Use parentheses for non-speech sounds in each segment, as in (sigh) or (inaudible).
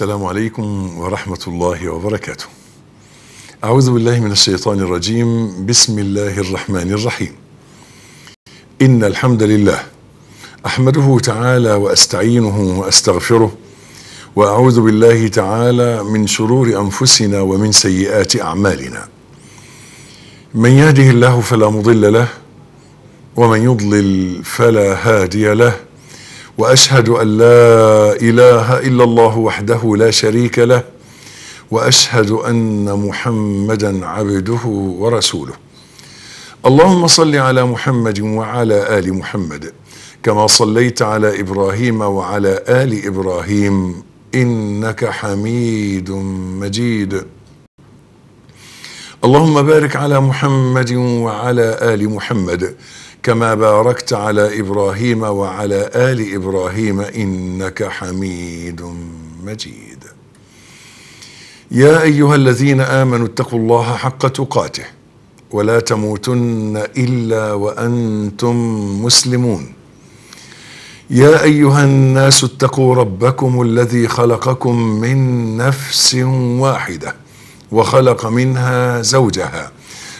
السلام عليكم ورحمة الله وبركاته. أعوذ بالله من الشيطان الرجيم، بسم الله الرحمن الرحيم. إن الحمد لله أحمده تعالى وأستعينه وأستغفره وأعوذ بالله تعالى من شرور أنفسنا ومن سيئات أعمالنا. من يهده الله فلا مضل له ومن يضلل فلا هادي له. وأشهد أن لا إله إلا الله وحده لا شريك له وأشهد أن محمدا عبده ورسوله. اللهم صل على محمد وعلى آل محمد كما صليت على إبراهيم وعلى آل إبراهيم إنك حميد مجيد. اللهم بارك على محمد وعلى آل محمد كما باركت على إبراهيم وعلى آل إبراهيم إنك حميد مجيد. يا أيها الذين آمنوا اتقوا الله حق تقاته ولا تموتن إلا وأنتم مسلمون. يا أيها الناس اتقوا ربكم الذي خلقكم من نفس واحدة وخلق منها زوجها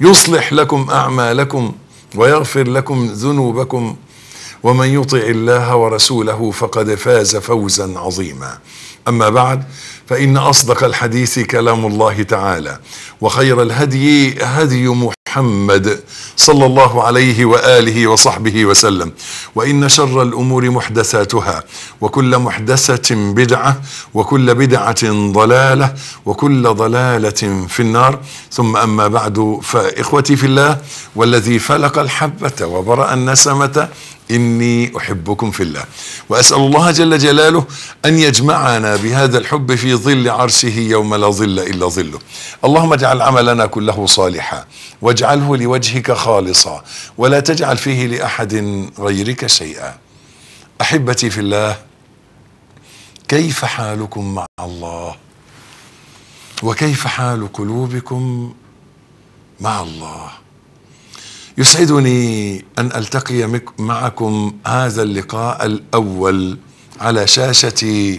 يصلح لكم أعمالكم ويغفر لكم ذنوبكم ومن يطع الله ورسوله فقد فاز فوزا عظيما. أما بعد فإن أصدق الحديث كلام الله تعالى وخير الهدي هدي محمد صلى الله عليه وآله وصحبه وسلم. وإن شر الأمور محدثاتها وكل محدثة بدعة وكل بدعة ضلالة وكل ضلالة في النار. ثم أما بعد فإخوتي في الله والذي فلق الحبة وبرأ النسمة إني أحبكم في الله. وأسأل الله جل جلاله أن يجمعنا بهذا الحب في ظل عرشه يوم لا ظل إلا ظله. اللهم اجعل عملنا كله صالحا. واجعله لوجهك خالصا. ولا تجعل فيه لأحد غيرك شيئا. أحبتي في الله كيف حالكم مع الله؟ وكيف حال قلوبكم مع الله؟ يسعدني أن ألتقي معكم هذا اللقاء الأول على شاشة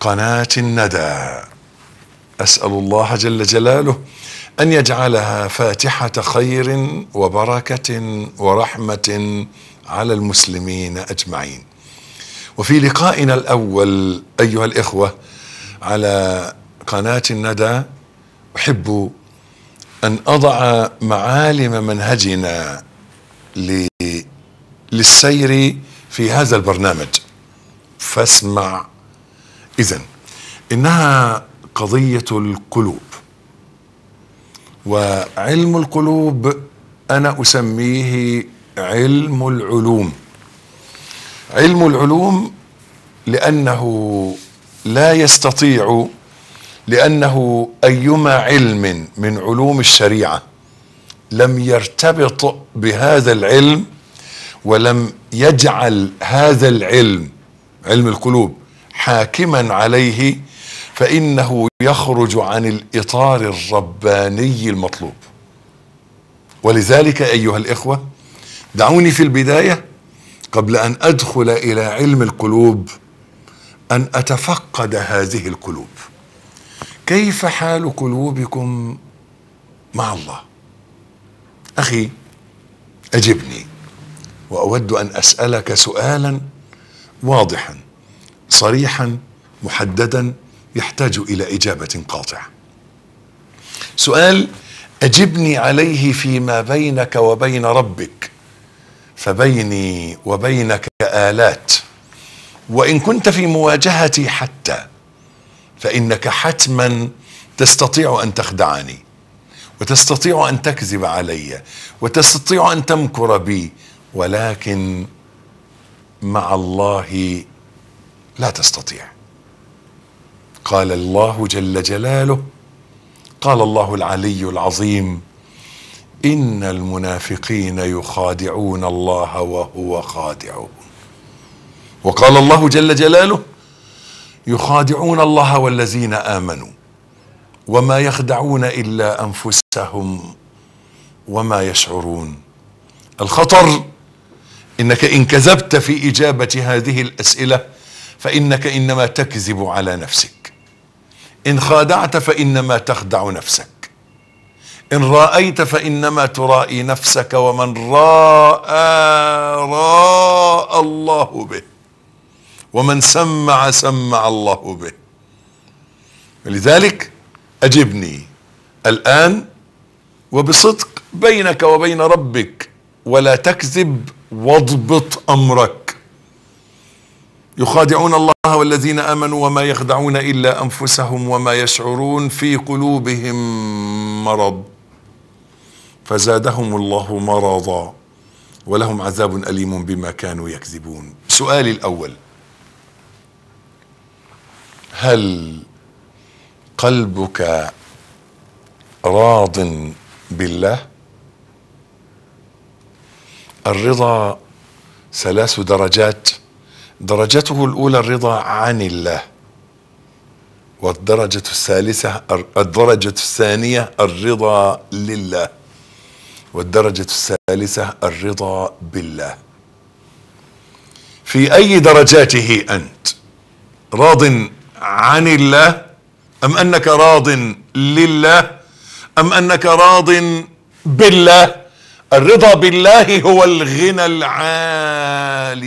قناة الندى. أسأل الله جل جلاله أن يجعلها فاتحة خير وبركة ورحمة على المسلمين أجمعين. وفي لقائنا الأول أيها الإخوة على قناة الندى أحب أن أضع معالم منهجنا للسير في هذا البرنامج. فاسمع. إذا إنها قضية القلوب. وعلم القلوب أنا أسميه علم العلوم. علم العلوم لأنه لا يستطيع لأنه أيما علم من علوم الشريعة لم يرتبط بهذا العلم ولم يجعل هذا العلم علم القلوب حاكما عليه فإنه يخرج عن الإطار الرباني المطلوب. ولذلك أيها الإخوة دعوني في البداية قبل أن أدخل إلى علم القلوب أن أتفقد هذه القلوب. كيف حال قلوبكم مع الله؟ أخي أجبني وأود أن أسألك سؤالا واضحا صريحا محددا يحتاج إلى إجابة قاطعة. سؤال أجبني عليه فيما بينك وبين ربك فبيني وبينك آلات وإن كنت في مواجهتي حتى فإنك حتما تستطيع أن تخدعني وتستطيع أن تكذب علي وتستطيع أن تمكر بي ولكن مع الله لا تستطيع. قال الله جل جلاله قال الله العلي العظيم إن المنافقين يخادعون الله وهو خادعهم وقال الله جل جلاله يخادعون الله والذين آمنوا وما يخدعون إلا أنفسهم وما يشعرون. الخطر إنك إن كذبت في إجابة هذه الأسئلة فإنك إنما تكذب على نفسك. إن خادعت فإنما تخدع نفسك. إن رأيت فإنما ترائي نفسك ومن رأى رأى الله به. ومن سمع سمع الله به. لذلك أجبني الآن وبصدق بينك وبين ربك ولا تكذب واضبط أمرك. يخادعون الله والذين آمنوا وما يخدعون إلا أنفسهم وما يشعرون في قلوبهم مرض. فزادهم الله مرضا ولهم عذاب أليم بما كانوا يكذبون. سؤالي الأول هل قلبك راض بالله؟ الرضا ثلاث درجات. درجته الأولى الرضا عن الله. والدرجة الثالثة الدرجة الثانية الرضا لله. والدرجة الثالثة الرضا بالله. في أي درجاته أنت؟ راض عن الله؟ أم أنك راض لله؟ أم أنك راض بالله؟ الرضا بالله هو الغنى العالي.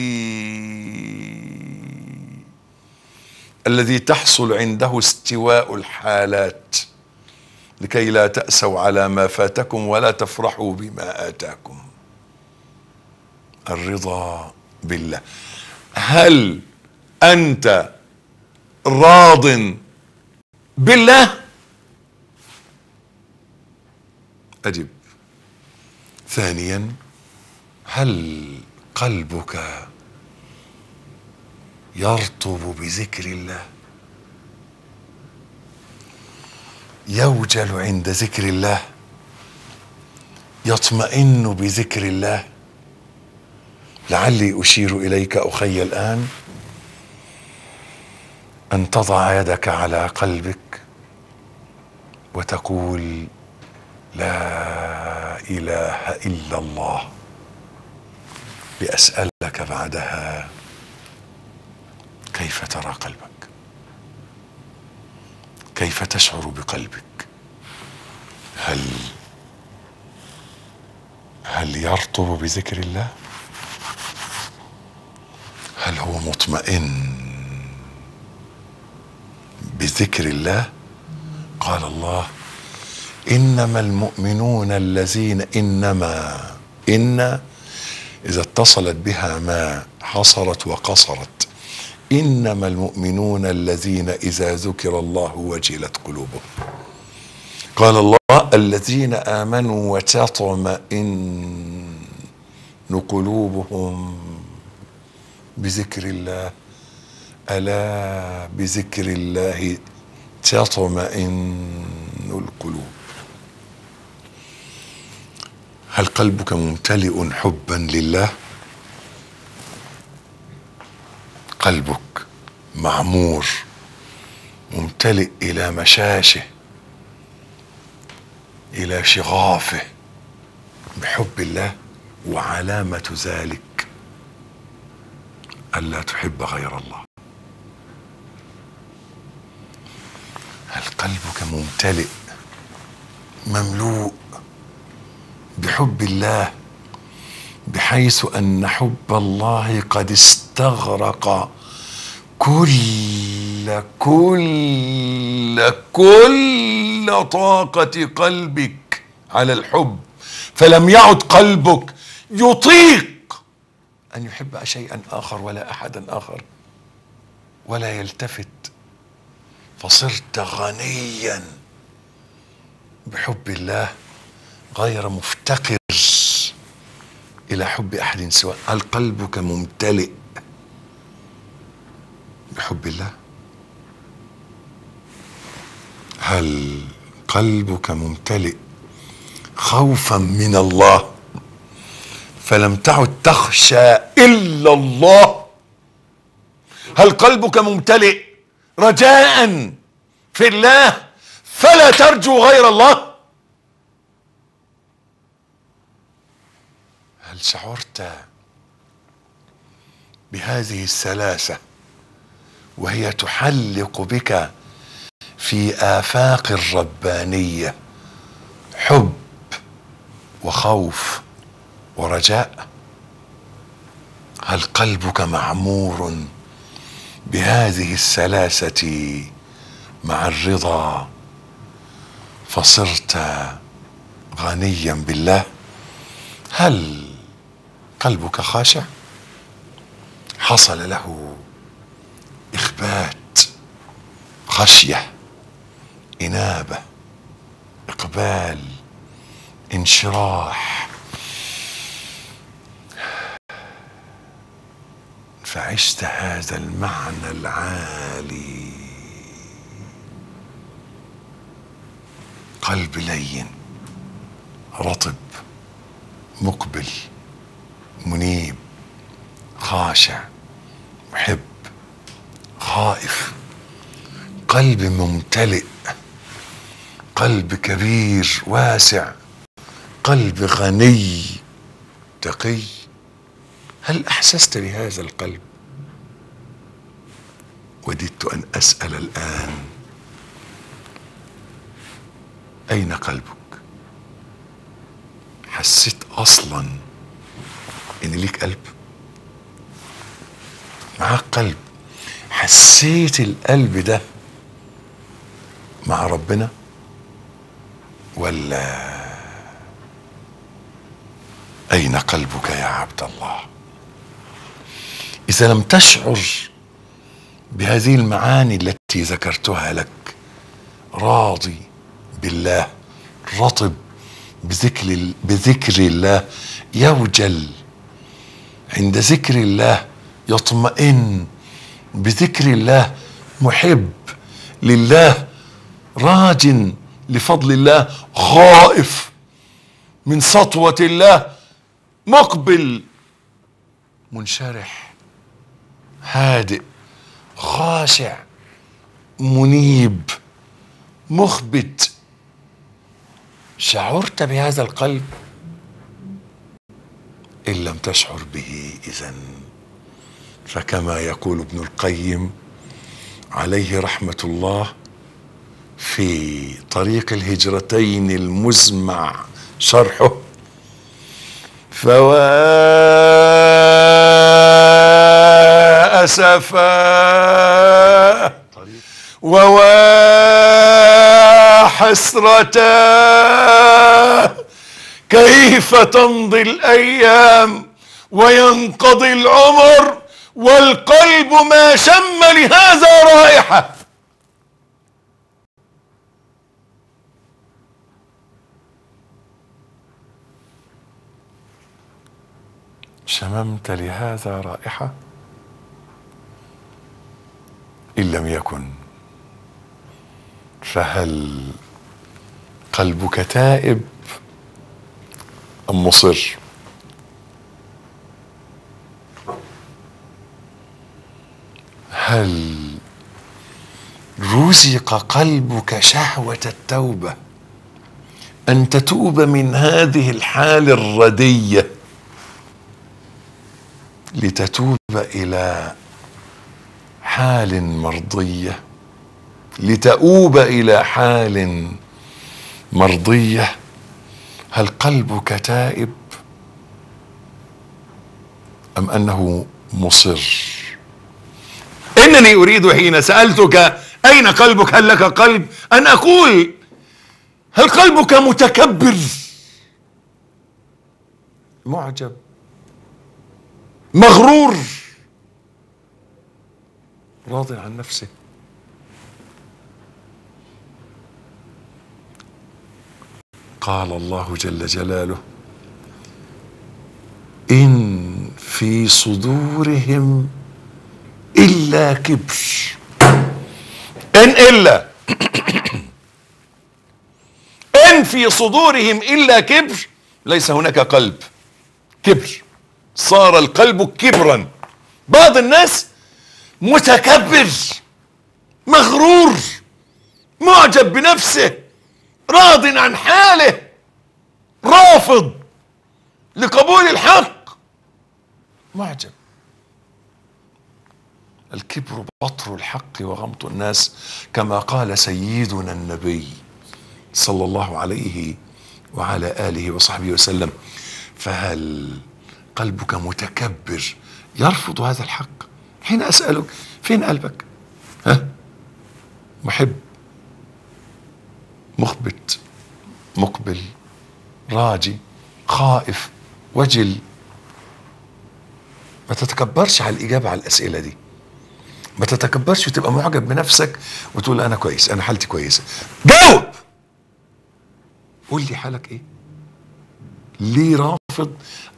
الذي تحصل عنده استواء الحالات لكي لا تأسوا على ما فاتكم ولا تفرحوا بما آتاكم. الرضا بالله. هل أنت راض بالله. أجب ثانيا هل قلبك يرطب بذكر الله؟ يوجل عند ذكر الله. يطمئن بذكر الله. لعلي أشير إليك أخي الآن. أن تضع يدك على قلبك وتقول لا إله إلا الله. لأسألك بعدها كيف ترى قلبك؟ كيف تشعر بقلبك؟ هل هل يرطب بذكر الله؟ هل هو مطمئن؟ بذكر الله؟ قال الله إنما المؤمنون الذين إنما إن إذا اتصلت بها ما حصرت وقصرت إنما المؤمنون الذين إذا ذكر الله وجلت قلوبهم. قال الله الذين آمنوا وتطمئن قلوبهم بذكر الله. ألا بذكر الله تطمئن القلوب؟ هل قلبك ممتلئ حبا لله؟ قلبك معمور ممتلئ إلى مشاشه إلى شغافه بحب الله وعلامة ذلك. ألا تحب غير الله. هل قلبك ممتلئ مملوء بحب الله بحيث أن حب الله قد استغرق. كل كل كل طاقة قلبك على الحب. فلم يعد قلبك يطيق أن يحب شيئا آخر ولا أحدا آخر ولا يلتفت فصرت غنيا بحب الله غير مفتقر إلى حب أحد سواء هل قلبك ممتلئ بحب الله. هل قلبك ممتلئ خوفا من الله؟ فلم تعد تخشى إلا الله. هل قلبك ممتلئ رجاء في الله فلا ترجو غير الله. هل شعرت بهذه السلاسة وهي تحلق بك في آفاق الربانية حب وخوف ورجاء؟ هل قلبك معمور بهذه السلاسة مع الرضا فصرت غنيا بالله. هل قلبك خاشع؟ حصل له إخبات خشية إنابة إقبال انشراح. فعشت هذا المعنى العالي. قلب لين رطب مقبل منيب خاشع محب خائف. قلب ممتلئ قلب كبير واسع قلب غني تقي. هل أحسست بهذا القلب؟ وددت أن أسأل الآن. أين قلبك؟ حسيت أصلا إن ليك قلب؟ معاك قلب. حسيت القلب ده مع ربنا؟ ولا أين قلبك يا عبد الله؟ إذا لم تشعر بهذه المعاني التي ذكرتها لك راضي بالله رطب بذكر بذكر الله يوجل عند ذكر الله يطمئن بذكر الله محب لله راج لفضل الله خائف من سطوة الله مقبل منشرح هادئ خاشع منيب مخبت. شعرت بهذا القلب؟ إن لم تشعر به اذا فكما يقول ابن القيم عليه رحمة الله في طريق الهجرتين المزمع شرحه فوا أسفا ووا حسرتا كيف تمضي الأيام وينقضي العمر والقلب ما شم لهذا رائحة؟ شممت لهذا رائحة؟ إن لم يكن فهل قلبك تائب أم مصر؟ هل رزق قلبك شهوة التوبة أن تتوب من هذه الحال الردية لتتوب إلى حال مرضية. لتؤوب إلى حال مرضية. هل قلبك تائب؟ أم أنه مصر؟ إنني أريد حين سألتك أين قلبك؟ هل لك قلب؟ أن أقول هل قلبك متكبر؟ معجب. مغرور. راضي عن نفسه. قال الله جل جلاله إن في صدورهم إلا كبر إن إلا. (clears throat) من في صدورهم إلا كبر ليس هناك قلب. كبر صار القلب كبرا. بعض الناس متكبر مغرور معجب بنفسه راض عن حاله رافض لقبول الحق. معجب. الكبر بطر الحق وغمط الناس كما قال سيدنا النبي صلى الله عليه وعلى آله وصحبه وسلم. فهل قلبك متكبر يرفض هذا الحق؟ حين أسألك فين قلبك؟ ها؟ محب مخبت مقبل راجي خائف وجل. ما تتكبرش على الإجابة على الأسئلة دي. ما تتكبرش وتبقى معجب بنفسك وتقول أنا كويس أنا حالتي كويسة. جاوب! قول لي حالك إيه؟ ليه رافض؟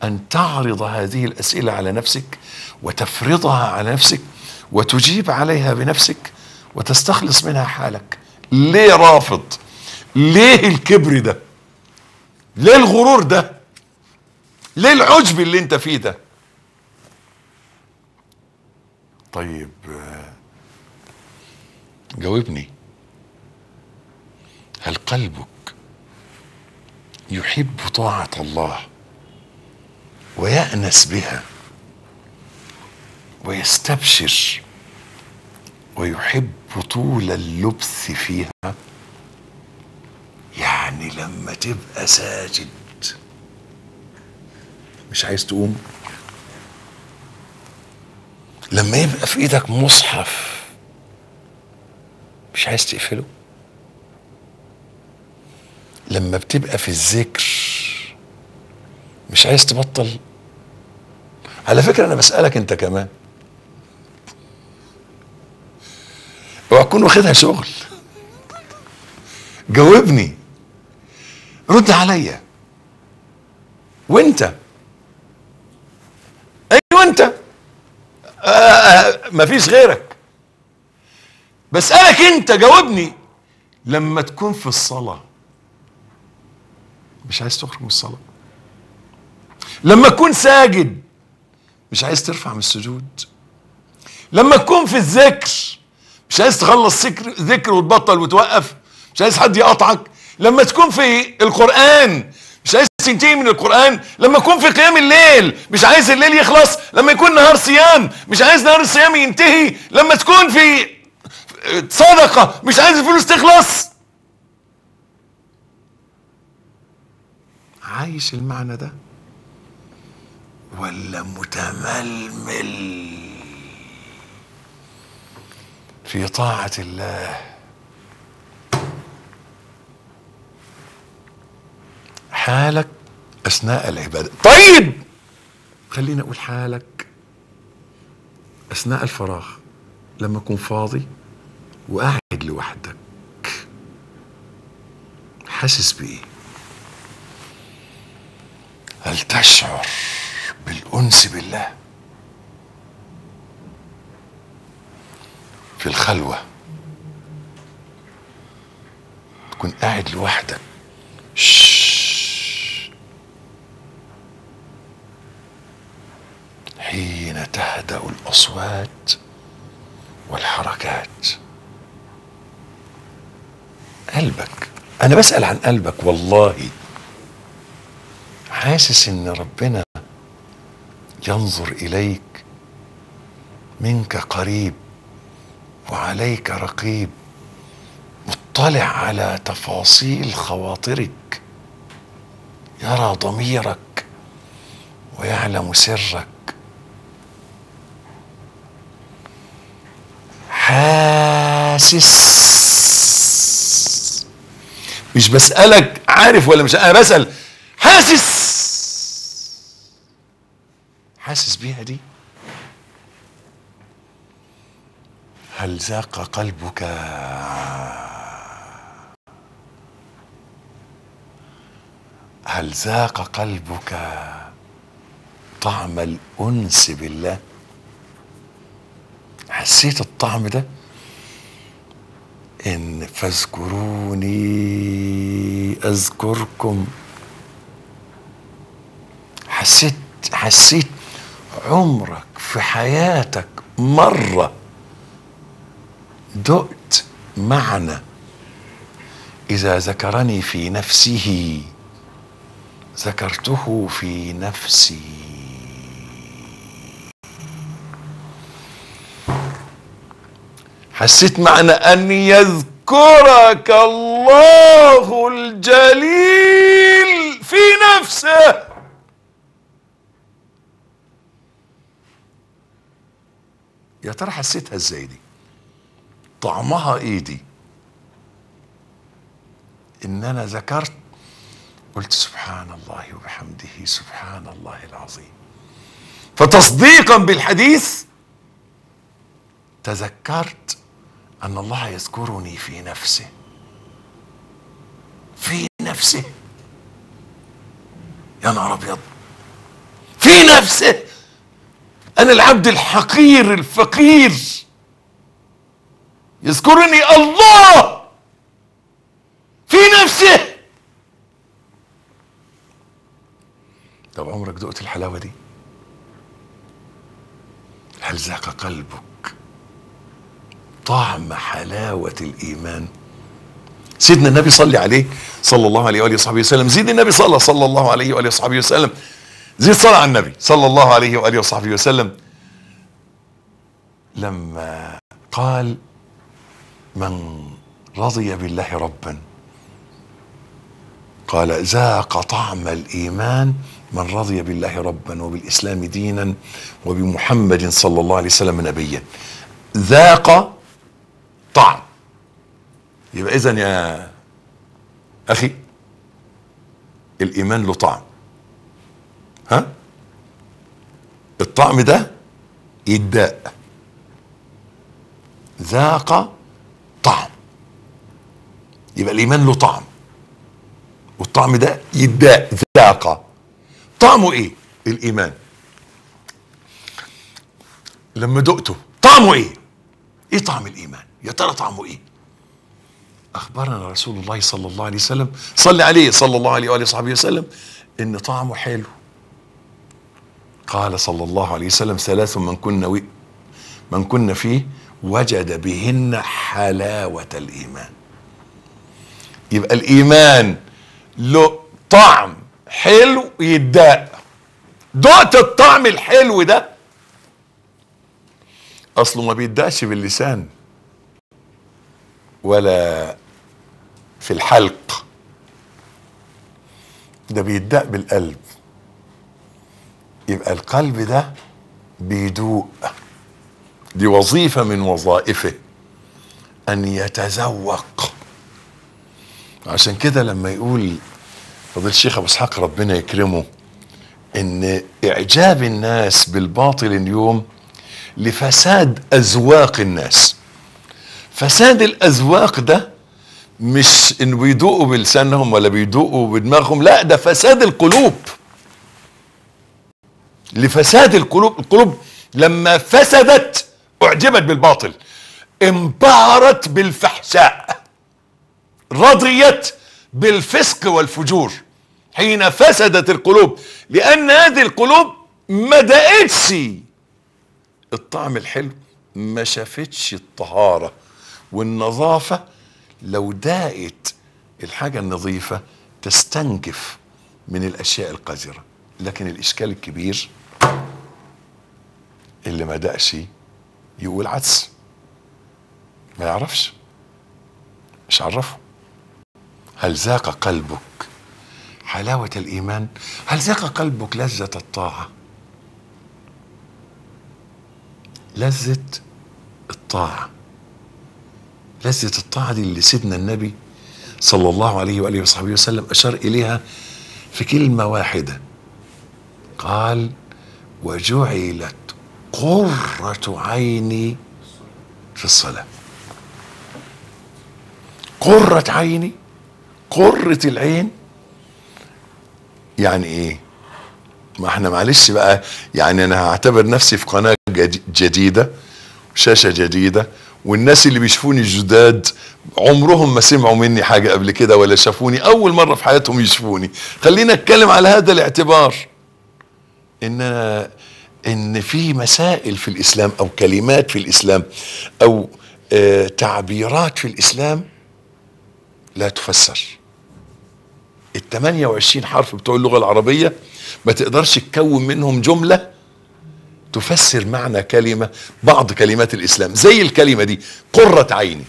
أن تعرض هذه الأسئلة على نفسك وتفرضها على نفسك وتجيب عليها بنفسك وتستخلص منها حالك. ليه رافض؟ ليه الكبر ده؟ ليه الغرور ده؟ ليه العجب اللي انت فيه ده؟ طيب جاوبني. هل قلبك يحب طاعة الله؟ ويأنس بها ويستبشر ويحب طول اللبث فيها. يعني لما تبقى ساجد. مش عايز تقوم؟ لما يبقى في إيدك مصحف مش عايز تقفله؟ لما بتبقى في الذكر مش عايز تبطل. على فكرة أنا بسألك أنت كمان. اوعى تكون واخدها شغل. جاوبني. رد عليا. وأنت؟ أيوه انت آه، آه، مفيش غيرك. بسألك أنت جاوبني. لما تكون في الصلاة. مش عايز تخرج من الصلاة. لما تكون ساجد مش عايز ترفع من السجود. لما تكون في الذكر مش عايز تخلص ذكر ذكر وتبطل وتوقف مش عايز حد يقطعك لما تكون في القرآن مش عايز تنتهي من القرآن. لما تكون في قيام الليل مش عايز الليل يخلص. لما يكون نهار صيام مش عايز نهار الصيام ينتهي. لما تكون في صدقة مش عايز الفلوس تخلص. عايش المعنى ده؟ ولا متململ. في طاعة الله. حالك أثناء العبادة. طيب! خلينا أقول حالك أثناء الفراغ. لما أكون فاضي وقاعد لوحدك. حاسس بإيه؟ هل تشعر بالأنس بالله. في الخلوة. تكون قاعد لوحدك. حين تهدأ الأصوات والحركات. قلبك. أنا بسأل عن قلبك والله. حاسس إن ربنا ينظر إليك منك قريب وعليك رقيب مطلع على تفاصيل خواطرك يرى ضميرك ويعلم سرك. حاسس. مش بسألك عارف ولا مش أنا بسأل حاسس. حاسس بيها دي؟ هل ذاق قلبك؟ هل ذاق قلبك طعم الأنس بالله؟ حسيت الطعم ده؟ إن فاذكروني أذكركم. حسيت حسيت عمرك في حياتك مرة دقت معنى إذا ذكرني في نفسه. ذكرته في نفسي. حسيت معنى ان يذكرك الله الجليل في نفسه. يا ترى حسيتها إزاي دي؟ طعمها إيه دي؟ إن أنا ذكرت قلت سبحان الله وبحمده سبحان الله العظيم. فتصديقا بالحديث تذكرت أن الله يذكرني في نفسه. في نفسه. يا نهار أبيض. في نفسه. أنا العبد الحقير الفقير. يذكرني الله في نفسه. طب عمرك دقت الحلاوة دي؟ هل ذاق قلبك طعم حلاوة الإيمان؟ سيدنا النبي صلي عليه صلى الله عليه وآله وصحبه وسلم. زيد النبي صلى صلى الله عليه وآله وصحبه وسلم. زيد صلى على النبي صلى الله عليه وآله وصحبه وسلم. لما قال من رضي بالله ربا. قال ذاق طعم الإيمان من رضي بالله ربا وبالإسلام دينا وبمحمد صلى الله عليه وسلم نبيا. ذاق طعم. يبقى اذا يا أخي الإيمان له طعم. ها? الطعم ده يداء ذاق طعم. يبقى الإيمان له طعم. والطعم ده يداء ذاق. طعمه إيه؟ الإيمان. لما دقته طعمه إيه؟ إيه طعم الإيمان؟ يا ترى طعمه إيه؟ أخبرنا رسول الله صلى الله عليه وسلم صلى عليه صلى الله عليه وآله وصحبه وسلم إن طعمه حلو. قال صلى الله عليه وسلم ثلاث من كن وي من كن فيه وجد بهن حلاوة الإيمان. يبقى الإيمان له طعم حلو يداء دقت الطعم الحلو ده أصله ما بيداش باللسان ولا في الحلق. ده بيداء بالقلب. يبقى القلب ده بيدوق. دي وظيفة من وظائفه أن يتذوق. عشان كده لما يقول فضيل الشيخ أبو إسحاق ربنا يكرمه إن إعجاب الناس بالباطل اليوم لفساد أذواق الناس. فساد الأذواق ده مش إن بيدوقوا بلسانهم ولا بيدوقوا بدماغهم لا ده فساد القلوب. لفساد القلوب القلوب لما فسدت أعجبت بالباطل انبهرت بالفحشاء رضيت بالفسق والفجور حين فسدت القلوب لأن هذه القلوب ما دقتش. الطعم الحلو ما شافتش الطهارة والنظافة لو داقت الحاجة النظيفة تستنكف من الأشياء القذرة. لكن الإشكال الكبير اللي ما دقش يقول عدس. ما يعرفش. مش عرفه. هل ذاق قلبك حلاوة الإيمان؟ هل ذاق قلبك لذة الطاعة؟ لذة الطاعة. لذة الطاعة دي اللي سيدنا النبي صلى الله عليه وآله وصحبه وسلم أشار إليها في كلمة واحدة. قال وجعلت قرة عيني في الصلاة. قرة عيني قرة العين. يعني إيه؟ ما إحنا معلش بقى يعني أنا هعتبر نفسي في قناة جديدة شاشة جديدة والناس اللي بيشوفوني الجداد عمرهم ما سمعوا مني حاجة قبل كده ولا شافوني أول مرة في حياتهم يشوفوني. خلينا أتكلم على هذا الاعتبار. إن إن في مسائل في الإسلام أو كلمات في الإسلام أو آه تعبيرات في الإسلام لا تفسر. ال 28 حرف بتوع اللغة العربية ما تقدرش تكون منهم جملة تفسر معنى كلمة بعض كلمات الإسلام. زي الكلمة دي قرة عيني.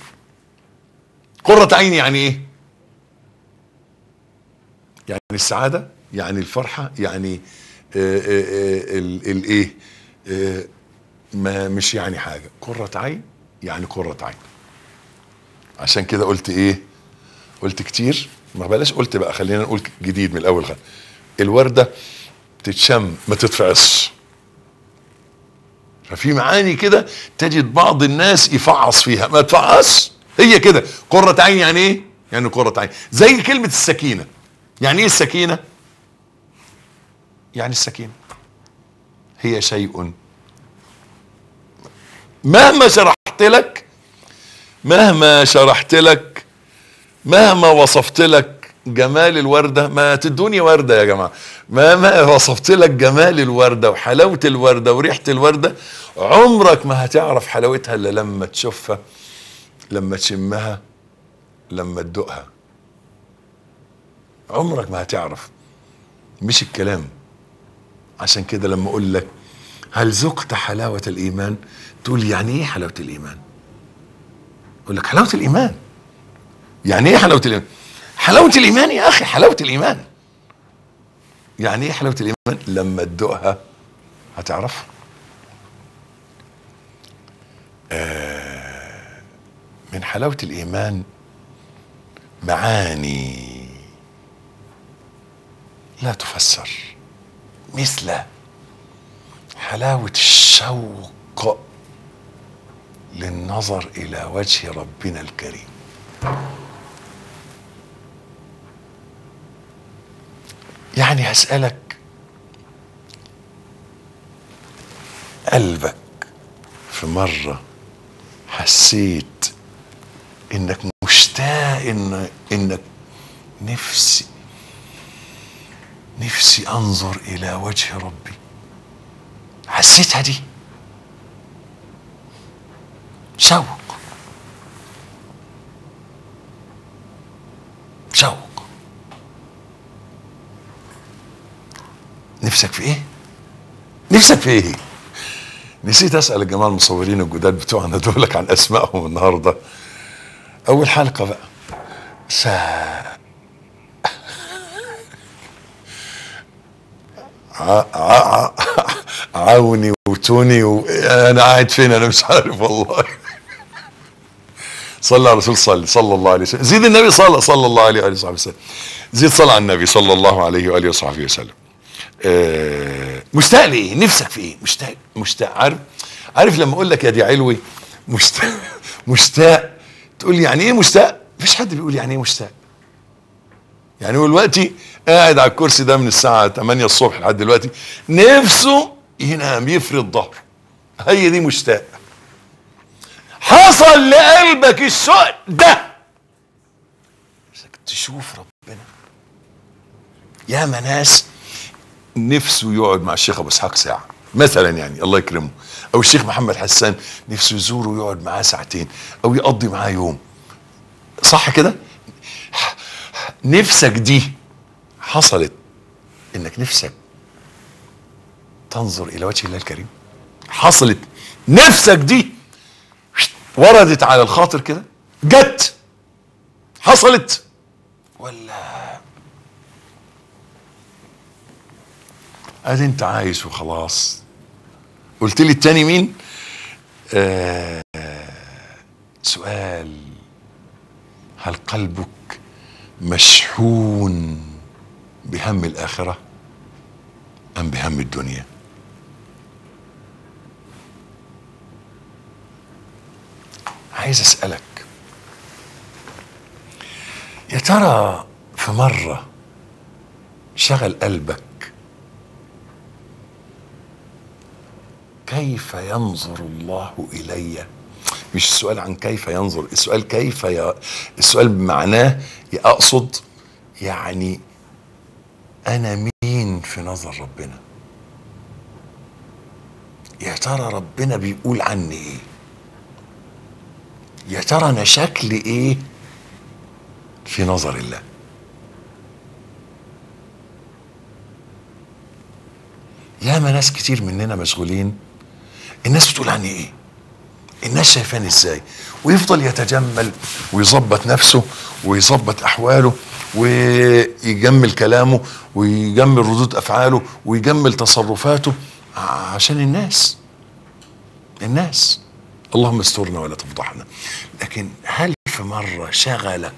قرة عيني يعني إيه؟ يعني السعادة يعني الفرحة يعني الإيه؟ ما مش يعني حاجة. قرة عين؟ يعني قرة عين. عشان كده قلت إيه؟ قلت كتير. ما بلاش قلت بقى خلينا نقول جديد من الأول خالص. الوردة تتشم ما تتفعصش. ففي معاني كده تجد بعض الناس يفعص فيها. ما تفعص هي كده. قرة عين يعني إيه؟ يعني قرة عين. زي كلمة السكينة. يعني إيه السكينة؟ يعني السكينة. هي شيء. مهما شرحت لك مهما شرحت لك مهما وصفت لك جمال الوردة ما تدوني وردة يا جماعة. مهما وصفت لك جمال الوردة وحلاوة الوردة وريحة الوردة عمرك ما هتعرف حلاوتها إلا لما تشوفها لما تشمها لما تدوقها. عمرك ما هتعرف. مش الكلام. عشان كده لما أقول لك هل ذقت حلاوة الإيمان؟ تقول يعني إيه حلاوة الإيمان؟ أقول لك حلاوة الإيمان. يعني إيه حلاوة الإيمان؟ حلاوة الإيمان يا أخي حلاوة الإيمان. يعني إيه حلاوة الإيمان؟ لما تدوقها هتعرفها آه من حلاوة الإيمان معاني لا تفسر. مثل حلاوة الشوق للنظر إلى وجه ربنا الكريم. يعني هسألك قلبك في مرة حسيت إنك مشتاق إن إنك نفسي نفسي أنظر إلى وجه ربي. حسيتها دي؟ شوق. شوق. نفسك في إيه؟ نفسك في إيه؟ نسيت أسأل الجماعه المصورين الجداد بتوعنا دولك عن أسمائهم النهارده. أول حلقة بقى. سا ع... ع... عوني وتوني. أنا قاعد فين أنا مش عارف والله. صلى على الرسول صلى صلى الله عليه وسلم. زيد النبي صلى صلى الله عليه وآله وصحبه وسلم. زيد صلى على النبي صلى الله عليه وآله وصحبه وسلم. آه مشتاق لإيه؟ نفسك في إيه؟ مشتاق مشتاق. عارف عارف لما أقول لك يا دي علوي مشتاق مشتاق تقول لي يعني إيه مشتاق؟ مفيش حد بيقول يعني إيه مشتاق. يعني هو دلوقتي قاعد على الكرسي ده من الساعة 8 الصبح لحد دلوقتي نفسه ينام يفرد ظهره. هي دي مشتاق. حصل لقلبك الشوق ده. تشوف ربنا. يا ناس نفسه يقعد مع الشيخ أبو إسحاق ساعة. مثلا يعني الله يكرمه. أو الشيخ محمد حسان نفسه يزوره ويقعد معاه ساعتين. أو يقضي معاه يوم. صح كده؟ نفسك دي حصلت. إنك نفسك تنظر إلى وجه الله الكريم. حصلت. نفسك دي وردت على الخاطر كده. جت. حصلت. ولا. ادي أنت عايش وخلاص. قلت لي التاني مين؟ آه سؤال. هل قلبك مشحون؟ بهم الآخرة أم بهم الدنيا؟ عايز أسألك. يا ترى في مرة شغل قلبك؟ كيف ينظر الله إلي؟ مش السؤال عن كيف ينظر السؤال كيف ي... السؤال بمعناه اقصد يعني أنا مين في نظر ربنا؟ يا ترى ربنا بيقول عني إيه؟ يا ترى أنا شكلي إيه؟ في نظر الله. ياما ناس كتير مننا مشغولين الناس بتقول عني إيه؟ الناس شايفاني إزاي؟ ويفضل يتجمل ويظبط نفسه ويظبط أحواله. ويجمل كلامه ويجمل ردود أفعاله ويجمل تصرفاته عشان الناس. الناس. اللهم استرنا ولا تفضحنا. لكن هل في مرة شغلك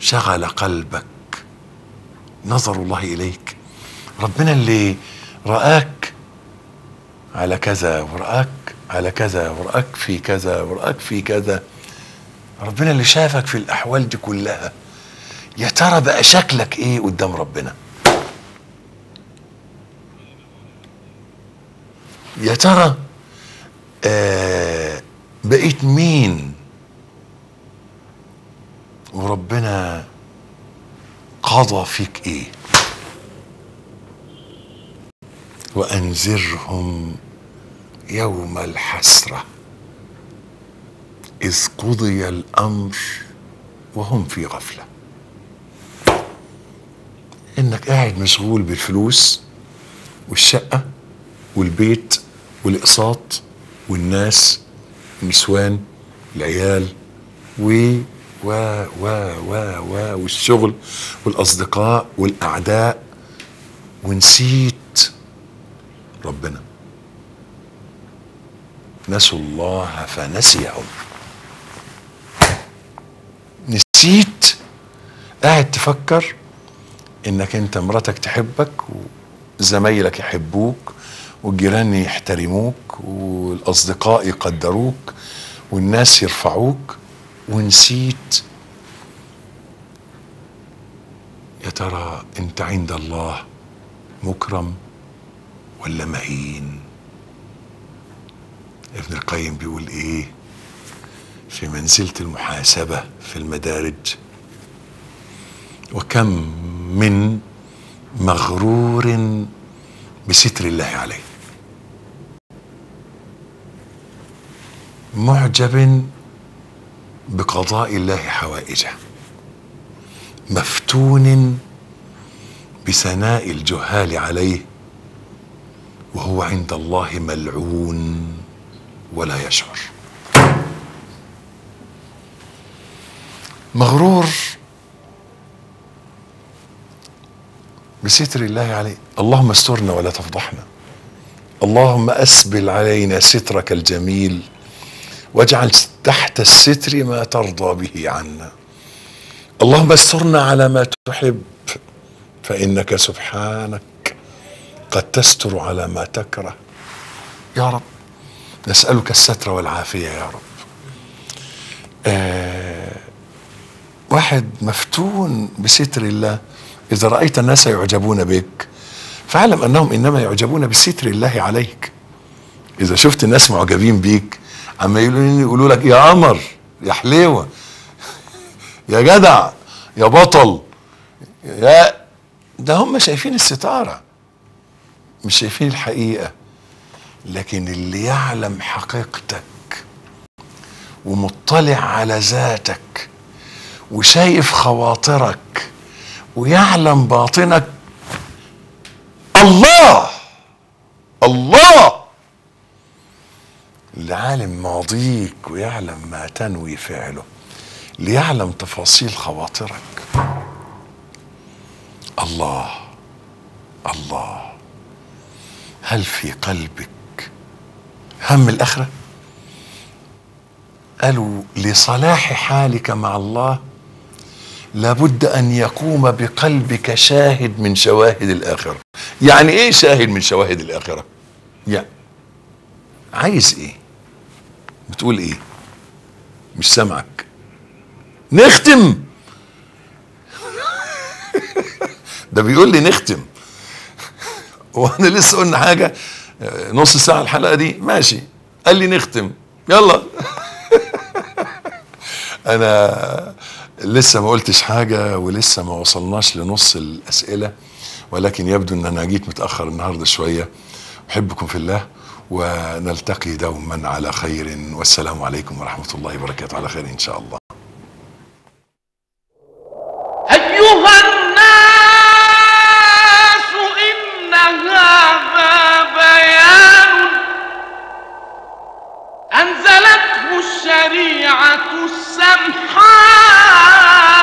شغل قلبك نظر الله إليك؟ ربنا اللي رآك على كذا ورآك على كذا ورآك في كذا ورآك في كذا. ربنا اللي شافك في الأحوال دي كلها. يا ترى بقى شكلك إيه قدام ربنا؟ يا ترى آه بقيت مين؟ وربنا قضى فيك إيه؟ وأنذرهم يوم الحسرة. إذ قضي الأمر وهم في غفلة. إنك قاعد مشغول بالفلوس والشقة والبيت والأقساط والناس النسوان العيال و و و و و والشغل والأصدقاء والأعداء. ونسيت ربنا. نسوا الله فنسيهم نسيت قاعد تفكر إنك أنت مراتك تحبك وزمايلك يحبوك والجيران يحترموك والأصدقاء يقدروك والناس يرفعوك ونسيت. يا ترى أنت عند الله مكرم ولا مهين؟ ابن القيم بيقول إيه؟ في منزلة المحاسبة في المدارج. وكم من مغرور بستر الله عليه. معجب بقضاء الله حوائجه. مفتون بثناء الجهال عليه. وهو عند الله ملعون ولا يشعر. مغرور بستر الله عليه اللهم استرنا ولا تفضحنا. اللهم أسبل علينا سترك الجميل واجعل تحت الستر ما ترضى به عنا. اللهم استرنا على ما تحب فإنك سبحانك قد تستر على ما تكره. يا رب نسألك الستر والعافية يا رب. آه واحد مفتون بستر الله إذا رأيت الناس يعجبون بك فاعلم أنهم إنما يعجبون بستر الله عليك. إذا شفت الناس معجبين بيك عما يقولوا لك يا قمر يا حليوة يا جدع يا بطل يا ده هم شايفين الستارة مش شايفين الحقيقة. لكن اللي يعلم حقيقتك ومطلع على ذاتك وشايف خواطرك ويعلم باطنك. الله! الله! اللي عالم ماضيك ويعلم ما تنوي فعله. ليعلم تفاصيل خواطرك. الله! الله! هل في قلبك هم الآخرة؟ قالوا لصلاح حالك مع الله لابد أن يقوم بقلبك شاهد من شواهد الآخرة. يعني إيه شاهد من شواهد الآخرة؟ يعني عايز إيه؟ بتقول إيه؟ مش سامعك. نختم. (laughs) ده بيقول لي نختم. وأنا لسه قلنا حاجة نص ساعة الحلقة دي. ماشي. قال لي نختم. يلا. (laughs) أنا لسه ما قلتش حاجة ولسه ما وصلناش لنص الأسئلة ولكن يبدو أن أنا جيت متأخر النهاردة شوية. أحبكم في الله ونلتقي دوما على خير. والسلام عليكم ورحمة الله وبركاته. على خير إن شاء الله. أيها الناس إن هذا بيان. أنزلته الشريعة سبحانه